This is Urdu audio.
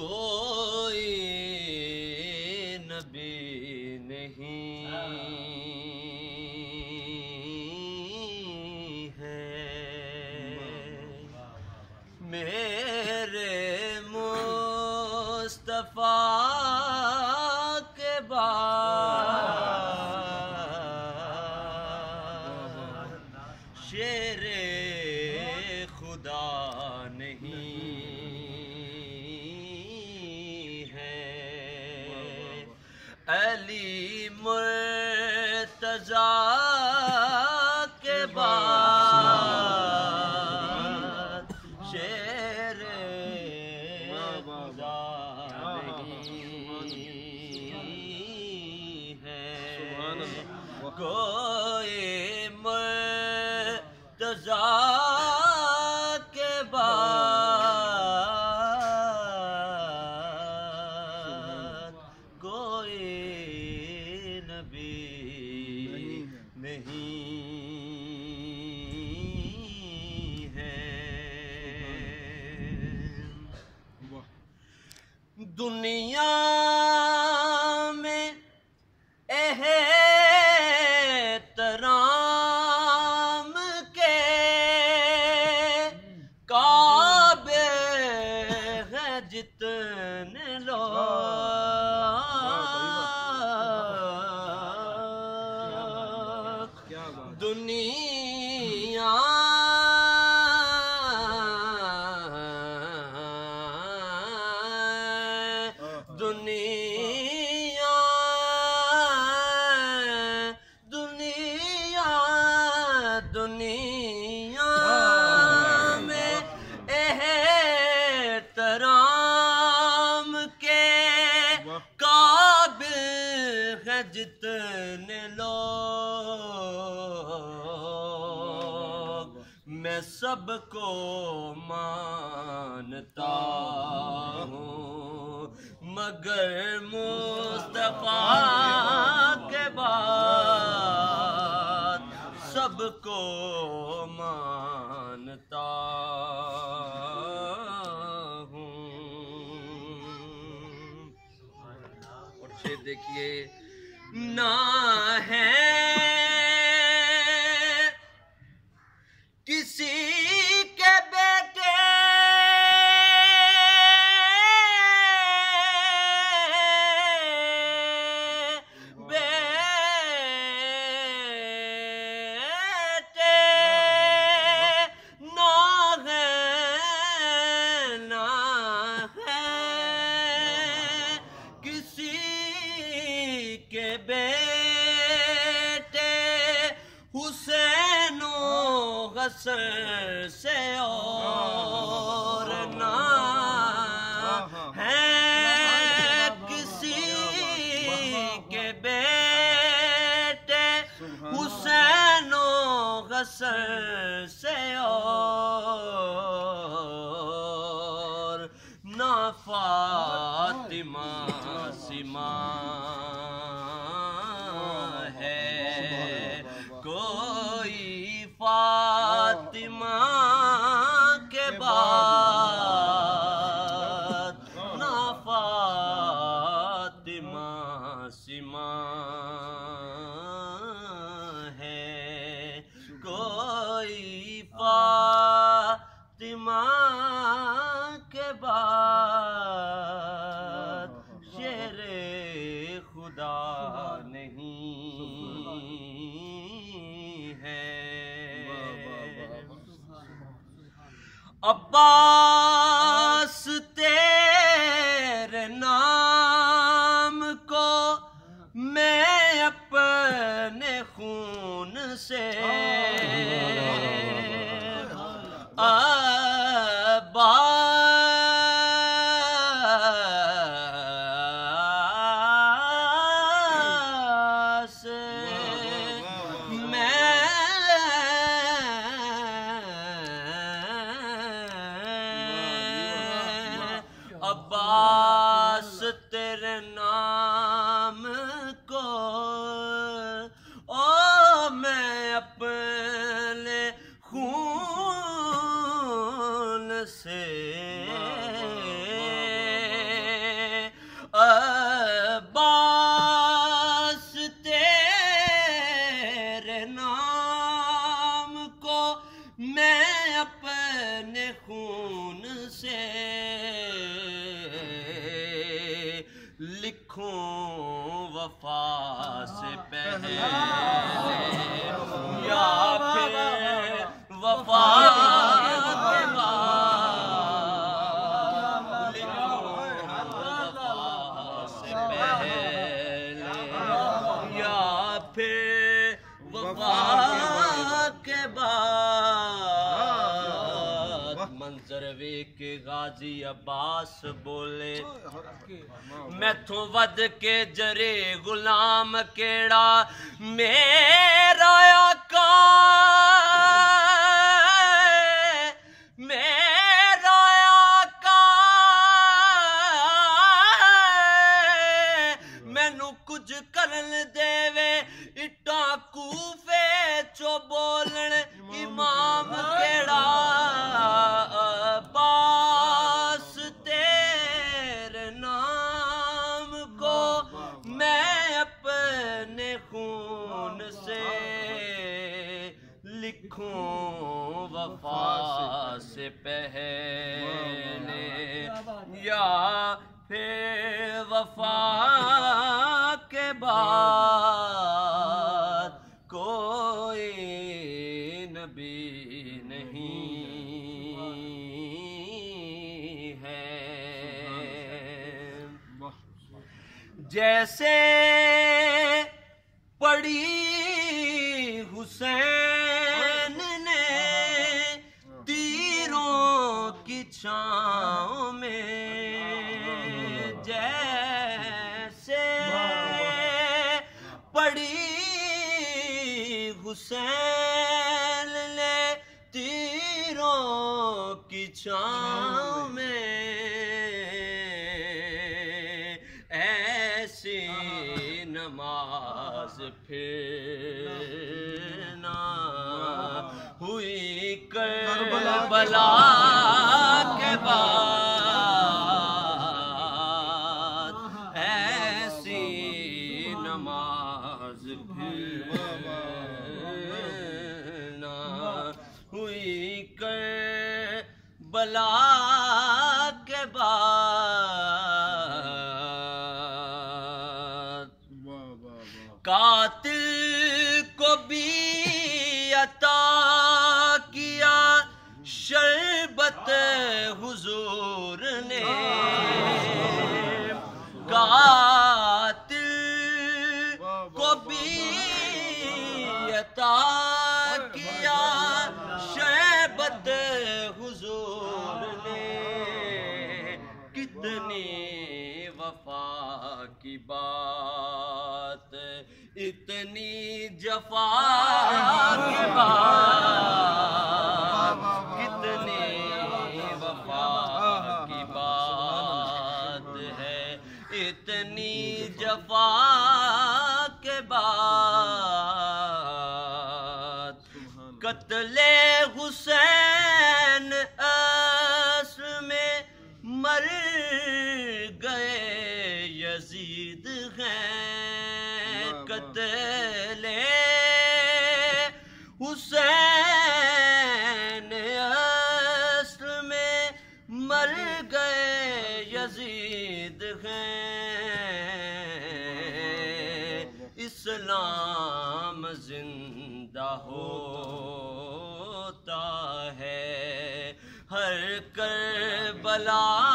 کوئی نبی نہیں ہے میرے علی مرتضی کے بعد شیر ہے۔ کوئی مرتضی نہیں ہے۔ دنیا میں احترام کے کعبے ہیں جتنے جتنے لوگ میں سب کو مانتا ہوں، مگر مصطفیٰ کے بعد سب کو مانتا ہوں۔ اور پھر دیکھیے نہ ہے غسر سے اور نہ ہے کسی کے بیٹے حسین و غسر سے اور نہ فاطمہ سما سما ہے۔ کوئی فاطمہ کے بعد شیر خدا نہیں ہے۔ عباس میں وفا سے پہلے یا پھر وفا کے بعد لکھو وفا وفا کے غازی عباس بولے میتھوں ود کے جرے غلام کیڑا؟ میرا آقا پہلے یا پھر وفا کے بعد کوئی نبی نہیں ہے۔ جیسے پڑی حسین چھاؤں میں جیسے پڑی حسین نے تیروں کی چھاؤں میں ایسی نماز پھر ہوئی کربلا۔ بلا کی بات، اتنی جفا کی بات کتنی وفا کی بات ہے، اتنی جفا کے بعد، قتل حسین حسین اصل میں مر گئے یزید ہیں۔ اسلام زندہ ہوتا ہے۔ ہر کربلا